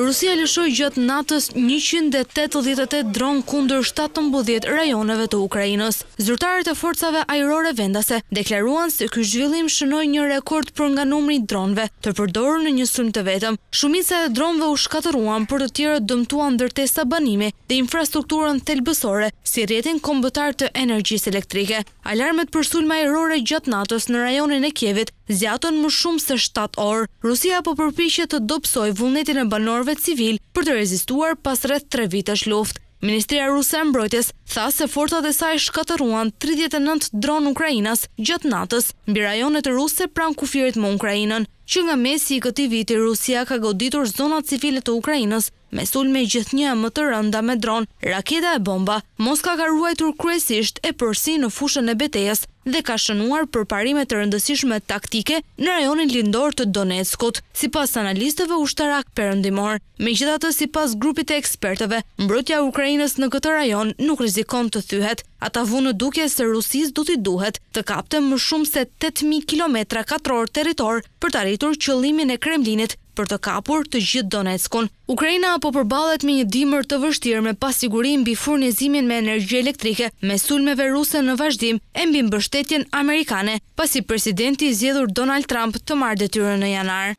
Rusia lëshoi gjatë natës njëqind e tetëdhjetë e tetë dronë kundër shtatëmbëdhjetë rajoneve të Ukrainës. Zyrtarët e forcave ajrore vendase deklaruan se ky zhvillim shënoi një rekord për nga numri i dronëve të përdorur në një sulm të vetëm. Shumica e dronëve u shkatërruan, por të tjerët dëmtuan ndërtesa banimi dhe infrastrukturën thelbësore, si rrjetin kombëtar të energjisë elektrike. Alarmet për sulme ajrore gjatë natës në rajonin e Kievit zgjatën më shumë se shtatë orë. Rusia po përpiqet të dobësojë vullnetin e banorëve civilë për të rezistuar pas rreth tre vitesh luftë. Ministria ruse e Mbrojtjes tha se forcat e saj shkatërruan tridhjetë e nëntë dronë ukrainas gjatë natës mbi rajonet ruse pranë kufirit me Ukrainën. Që nga mesi i këtij viti Rusia ka goditur zonat civile të Ukrainës Me sulme gjithnjë e më të rënda me dronë, raketa e bomba, Moska ka ruajtur kryesisht epërsi në fushën e betejës dhe ka shënuar përparime të rëndësishme taktike në rajonin lindor të Donetskut, sipas analistëve ushtarakë perëndimorë. Megjithatë, sipas grupit të ekspertëve, mbrojtja e Ukrainës në këtë rajon nuk rrezikon të thyhet. Ata vunë në dukje se Rusisë do t'i duhet të kapte më shumë se tetë mijë kilometra katrorë territor për të arritur qëllimin e Kremlinit për të kapur të gjithë Donetskun. Ukraina po përballet me një dimër të vështirë me pasiguri mbi furnizimin me energji elektrike mes sulmeve ruse në vazhdim e mbi mbështetjen amerikane, pasi presidenti i zgjedhur Donald Trump të marrë detyrën në janar.